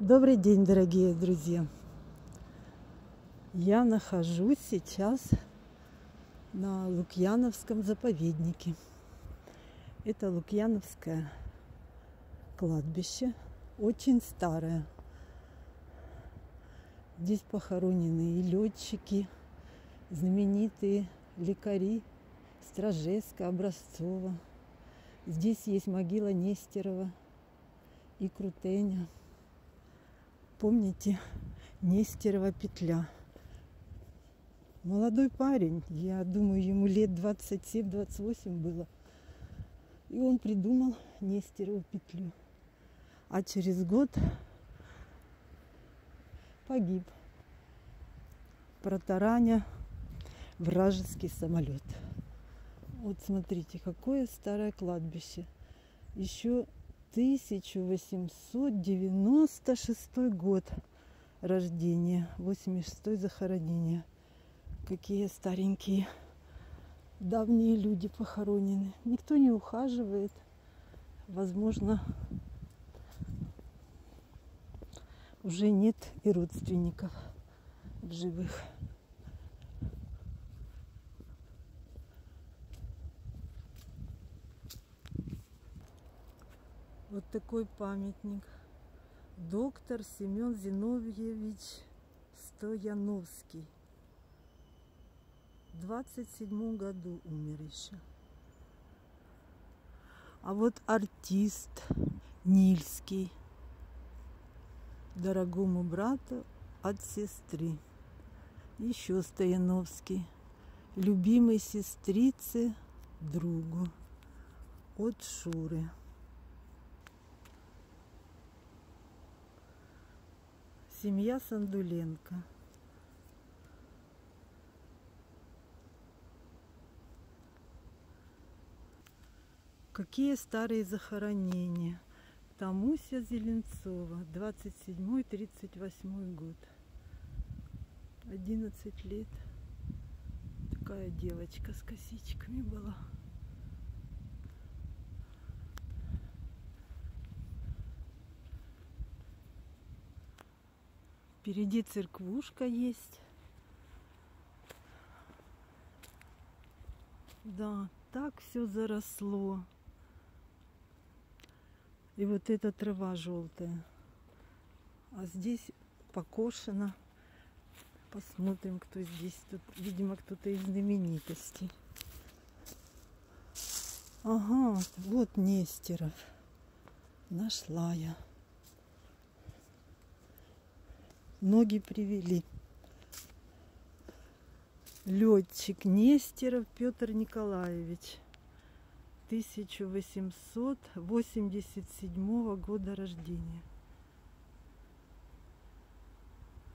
Добрый день, дорогие друзья! Я нахожусь сейчас на Лукьяновском заповеднике. Это Лукьяновское кладбище, очень старое. Здесь похоронены и летчики, знаменитые лекари Стражевска, Образцова. Здесь есть могила Нестерова и Крутеня. Помните, Нестерова петля. Молодой парень, я думаю, ему лет 27-28 было. И он придумал Нестерову петлю. А через год погиб, протараня вражеский самолет. Вот смотрите, какое старое кладбище. Еще 1896 год рождения, 86 захоронения. Какие старенькие, давние люди похоронены. Никто не ухаживает. Возможно, уже нет и родственников в живых. Вот такой памятник. Доктор Семен Зиновьевич Стояновский. В 27 году умер еще. А вот артист Нильский. Дорогому брату от сестры. Еще Стояновский. Любимой сестрице другу от Шуры. Семья Сандуленко. Какие старые захоронения. Тамуся Зеленцова, 27-38 год. 11 лет. Такая девочка с косичками была. Впереди церквушка есть. Да, так все заросло. И вот эта трава желтая. А здесь покошено. Посмотрим, кто здесь. Тут, видимо, кто-то из знаменитостей. Ага, вот Нестеров. Нашла я. Ноги привели. Летчик Нестеров Петр Николаевич. 1887 года рождения.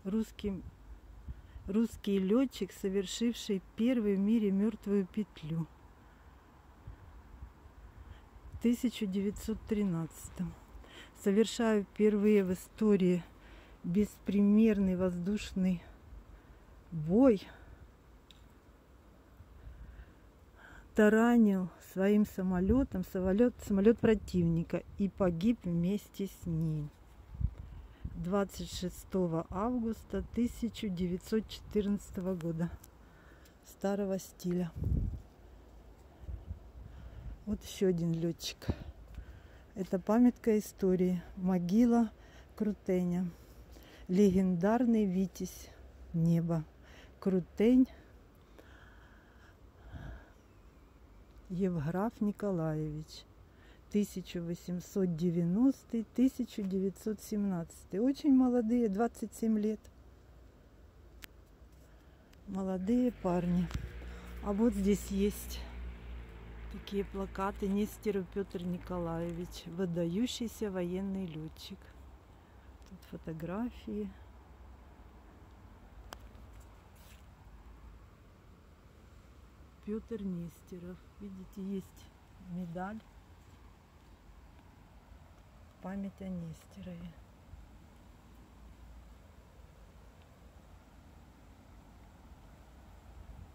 Русский, русский летчик, совершивший первый в мире мертвую петлю. В 1913 совершаю впервые в истории беспримерный воздушный бой таранил своим самолетом самолет, самолет противника и погиб вместе с ним. 26 августа 1914 года старого стиля. Вот еще один летчик. Это памятка истории. Могила Крутеня легендарный Витязь неба. Крутень Евграф Николаевич. 1890-1917. Очень молодые, 27 лет. Молодые парни. А вот здесь есть такие плакаты. Нестеров Петр Николаевич, выдающийся военный летчик. Тут фотографии. Петр Нестеров. Видите, есть медаль. Память о Нестерове.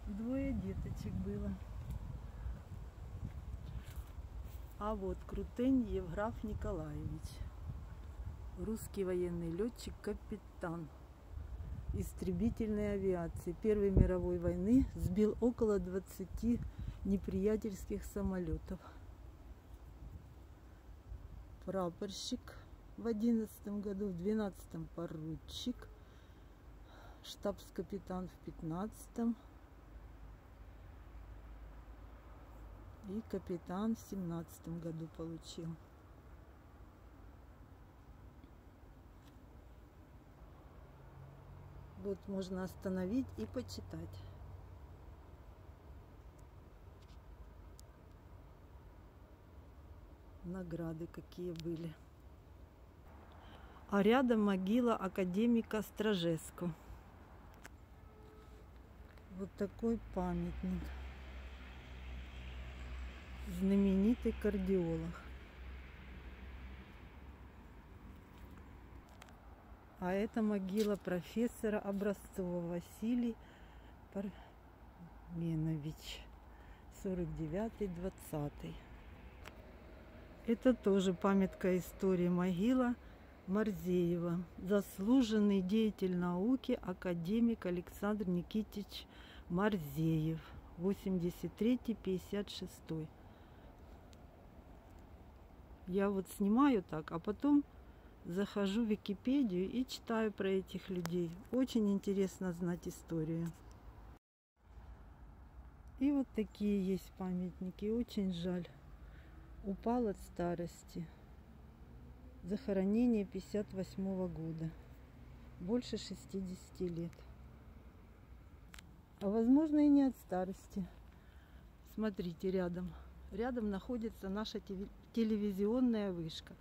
Двое деточек было. А вот Крутень Евграф Николаевич. Русский военный летчик, капитан истребительной авиации Первой мировой войны сбил около 20 неприятельских самолетов. Прапорщик в одиннадцатом году, в двенадцатом поручик, штабс-капитан в пятнадцатом и капитан в семнадцатом году получил. Вот можно остановить и почитать. Награды какие были. А рядом могила академика Стражеску. Вот такой памятник. Знаменитый кардиолог. А это могила профессора Образцова Василий Парменович. 49-20. Это тоже памятка истории могила Марзеева. Заслуженный деятель науки, академик Александр Никитич Марзеев. 83-56. Я вот снимаю так, а потом захожу в Википедию и читаю про этих людей. Очень интересно знать историю. И вот такие есть памятники. Очень жаль. Упал от старости. Захоронение 58 -го года. Больше 60 лет. А возможно и не от старости. Смотрите, рядом. Рядом находится наша телевизионная вышка.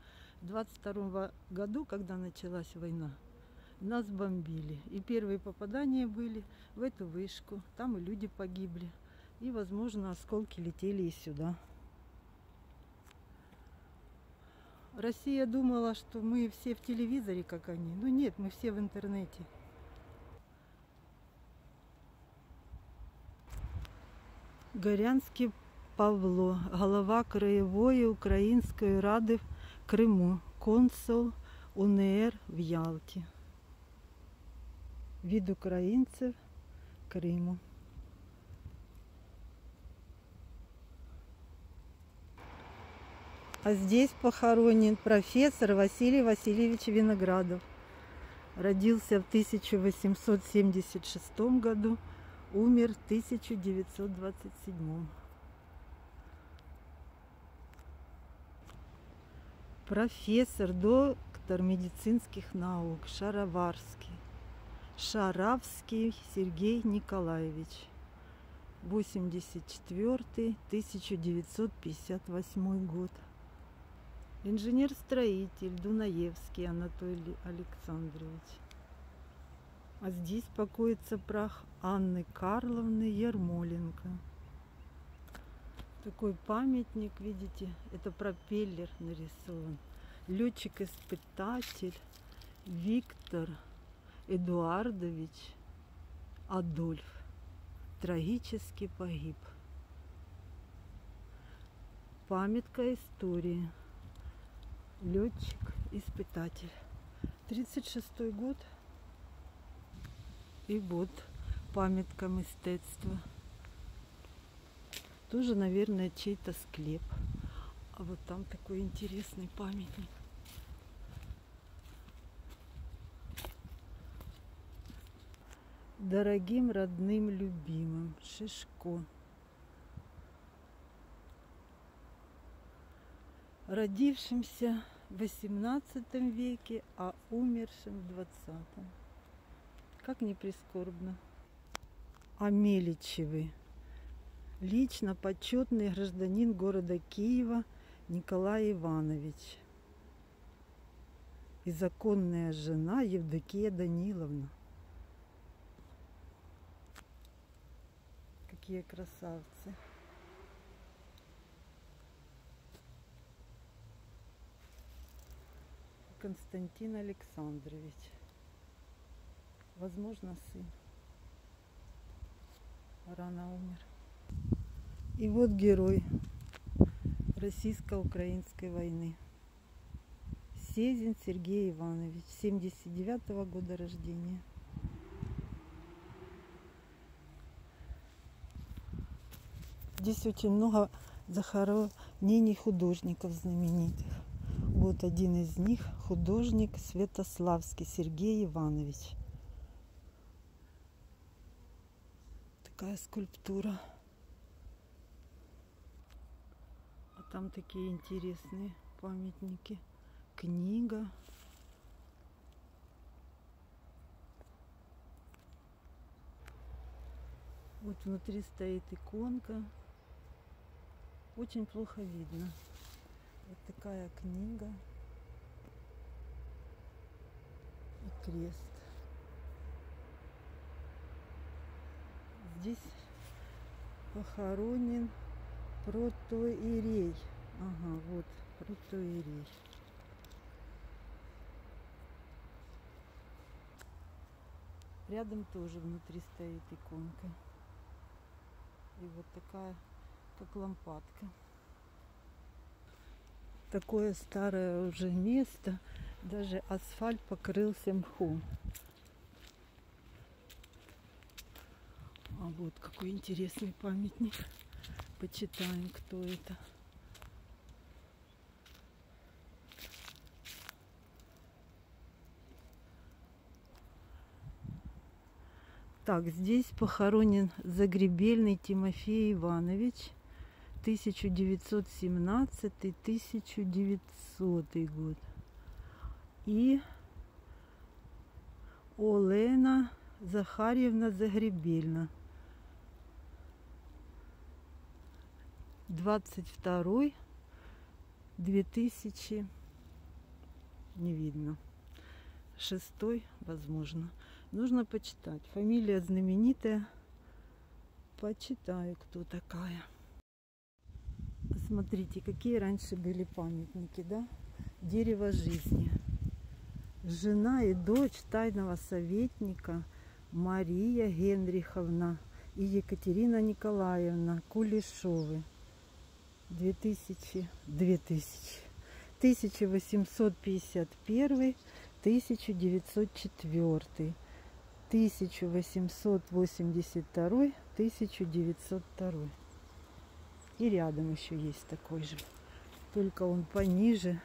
В 22 году, когда началась война, нас бомбили. И первые попадания были в эту вышку. Там и люди погибли. И, возможно, осколки летели и сюда. Россия думала, что мы все в телевизоре, как они. Но нет, мы все в интернете. Горянский Павло, голова краєвої Української ради в Криму, консул УНР в Ялті. Від українців Криму. А здесь похоронен профессор Василий Васильевич Виноградов. Родился в 1876 году, умер в 1927. Профессор, доктор медицинских наук Шароварский. Шаравский Сергей Николаевич. 84-1958 год. Инженер-строитель Дунаевский Анатолий Александрович. А здесь покоится прах Анны Карловны Ермоленко. Такой памятник, видите, это пропеллер нарисован. Летчик-испытатель Виктор Эдуардович Адольф трагически погиб. Памятка истории летчик-испытатель. 36 год. И вот памятка мистецтва. Тоже, наверное, чей-то склеп. А вот там такой интересный памятник. Дорогим, родным, любимым. Шишко. родившимся в XVIII веке, а умершим в XX. Как не прискорбно. А Меличевы. Лично почетный гражданин города Киева Николай Иванович. И законная жена Евдокия Даниловна. Какие красавцы. Константин Александрович. Возможно, сын. Рано умер. И вот герой российско-украинской войны. Сезин Сергей Иванович, 79 -го года рождения. Здесь очень много захоронений художников знаменитых. Вот один из них художник Святославский Сергей Иванович. Такая скульптура. А там такие интересные памятники. Книга. Вот внутри стоит иконка. Очень плохо видно. Вот такая книга. И крест. Здесь похоронен протоирей. Ага, вот протоирей. Рядом тоже внутри стоит иконка. И вот такая, как лампадка. Такое старое уже место. Даже асфальт покрылся мхом. А вот какой интересный памятник. Почитаем, кто это. Так, здесь похоронен Загребельный Тимофей Иванович, 1917-1900 год. И Олена Захарьевна Загребельна, 22 2000 не видно. Шестой, возможно. Нужно почитать. Фамилия знаменитая. Почитаю, кто такая. Смотрите, какие раньше были памятники, да? Дерево жизни. Жена и дочь тайного советника Мария Генриховна и Екатерина Николаевна Кулешовы. 2000, 2000, 1851 1904 1882-1902. И рядом еще есть такой же. Только он пониже.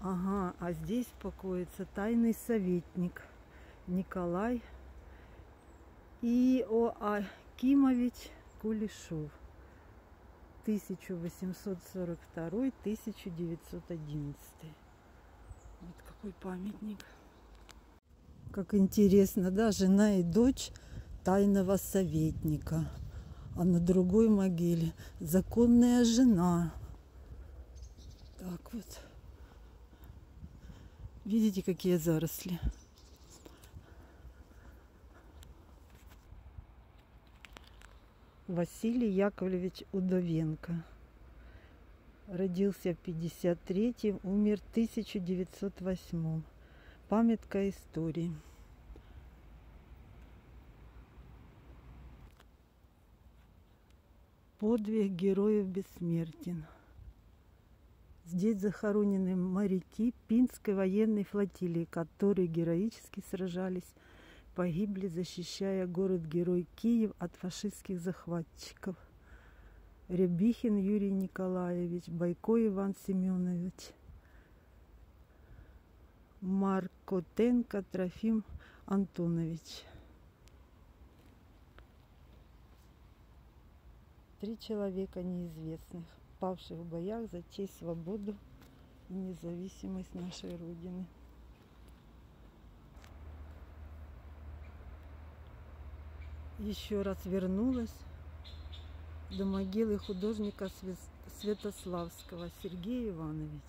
Ага, а здесь покоится тайный советник Николай Иоакимович Кулешов. 1842-1911. Вот какой памятник. Как интересно, да, жена и дочь тайного советника. А на другой могиле законная жена. Так вот. Видите, какие заросли? Василий Яковлевич Удовенко. Родился в 53-м, умер в 1908 Памятка истории. Подвиг героев бессмертен. Здесь захоронены моряки Пинской военной флотилии, которые героически сражались, погибли, защищая город-герой Киев от фашистских захватчиков. Рябихин Юрий Николаевич, Байко Иван Семенович, Маркотенко Трофим Антонович. Три человека неизвестных, павших в боях за честь, свободу и независимость нашей Родины. Еще раз вернулась до могилы художника Святославского Сергея Ивановича.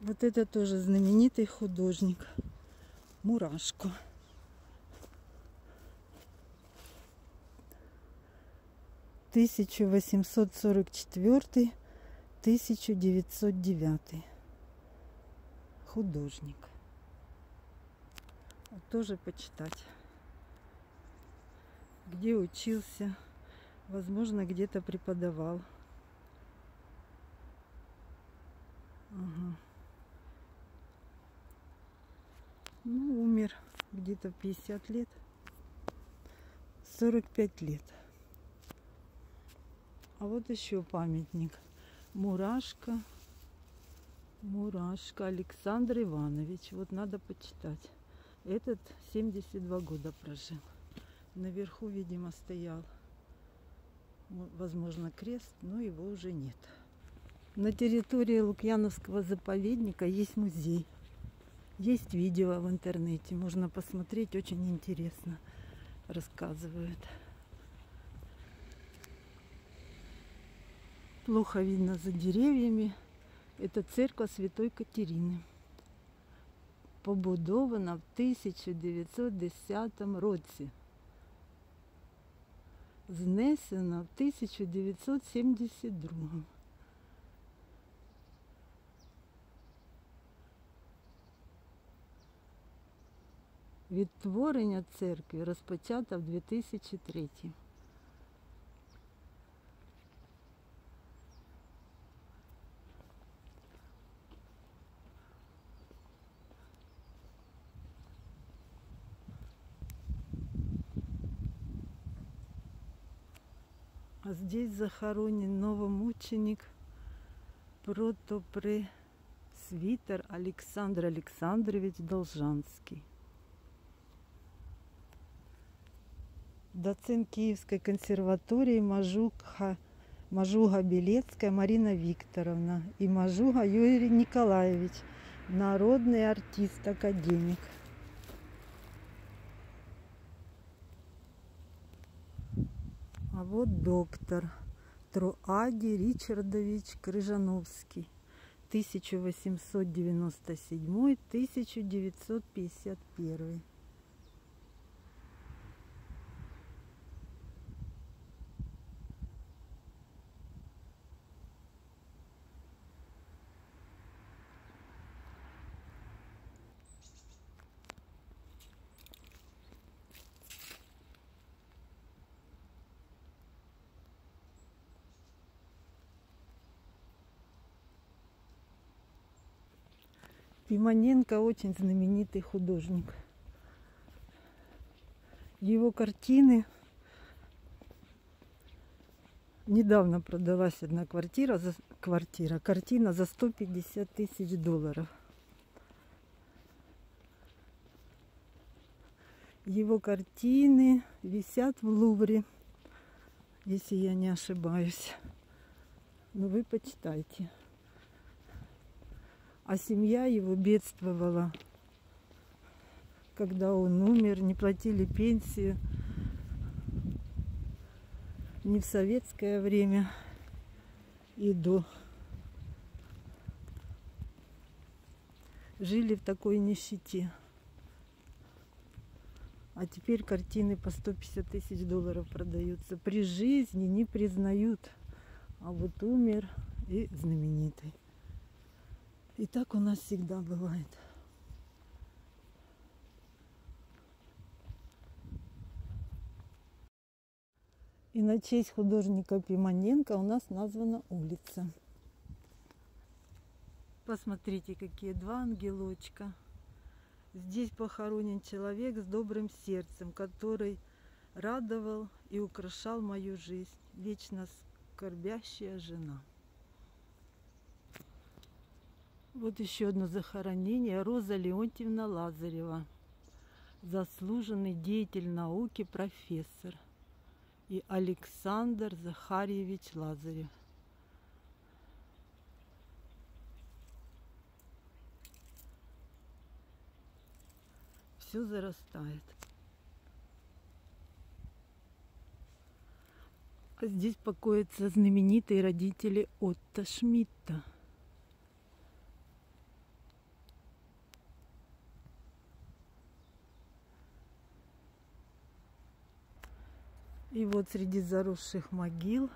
Вот это тоже знаменитый художник. Мурашко. Тысяча восемьсот сорок четвертый, тысяча девятьсот девятый. Художник. Тоже почитать. Где учился, возможно, где-то преподавал. Ага. Ну, умер где-то 50 лет. 45 лет. А вот еще памятник. Мурашка. Мурашка Александр Иванович. Вот надо почитать. Этот 72 года прожил. Наверху, видимо, стоял, возможно, крест, но его уже нет. На территории Лукьяновского заповедника есть музей. Есть видео в интернете, можно посмотреть, очень интересно рассказывают. Плохо видно за деревьями. Это церковь Святой Катерины. Побудована в 1910 році. Знесена в 1972. Відтворення церкви розпочато в 2003. Здесь захоронен новомученик протопресвитер Александр Александрович Должанский. доцент Киевской консерватории Мажуха, Мажуга Белецкая Марина Викторовна и Мажуга Юрий Николаевич, народный артист, академик. А вот доктор Труади Ричардович Крыжановский. 1897-1951. Пимоненко очень знаменитый художник. Его картины недавно продалась одна квартира, за, квартира, картина за 150 тысяч долларов. Его картины висят в Лувре, если я не ошибаюсь. Но ну, вы почитайте а семья его бедствовала. Когда он умер, не платили пенсию. Не в советское время и до. Жили в такой нищете. А теперь картины по 150 тысяч долларов продаются. При жизни не признают. А вот умер и знаменитый. И так у нас всегда бывает. И на честь художника Пимоненко у нас названа улица. Посмотрите, какие два ангелочка. Здесь похоронен человек с добрым сердцем, который радовал и украшал мою жизнь, вечно скорбящая жена. Вот еще одно захоронение. Роза Леонтьевна Лазарева. Заслуженный деятель науки, профессор. И Александр Захарьевич Лазарев. Все зарастает. А здесь покоятся знаменитые родители Отто Шмидта. И вот среди заросших могил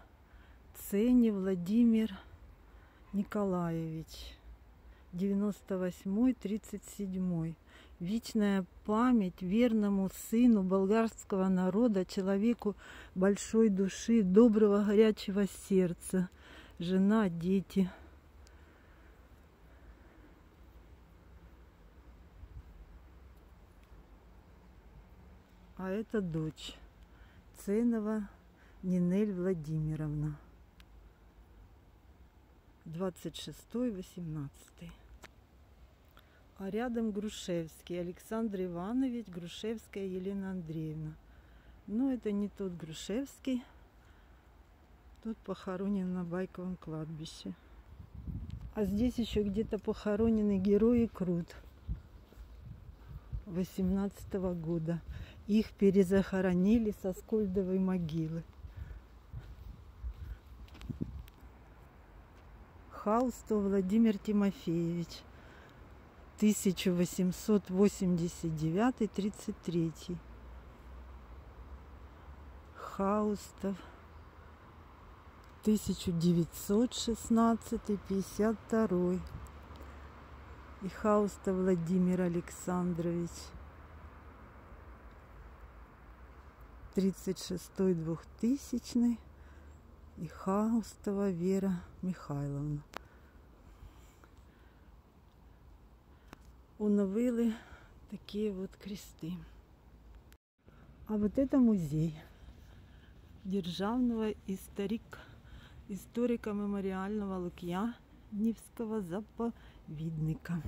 цене Владимир Николаевич, 98-37. Вечная память верному сыну болгарского народа, человеку большой души, доброго горячего сердца, жена, дети. А это дочь. Ценова Нинель Владимировна. 26-18. А рядом Грушевский Александр Иванович, Грушевская Елена Андреевна. Но это не тот Грушевский. Тут похоронен на Байковом кладбище. А здесь еще где-то похоронены герои Крут 18 года. Их перезахоронили со Скольдовой могилы. Хаусто Владимир Тимофеевич 1889-33 Хаустов 1916-52 и Хауста Владимир Александрович 36-2000 и Хаустова Вера Михайловна. Уновили такие вот кресты. А вот это музей державного историк, историка меморіального Лук'янівського заповідника.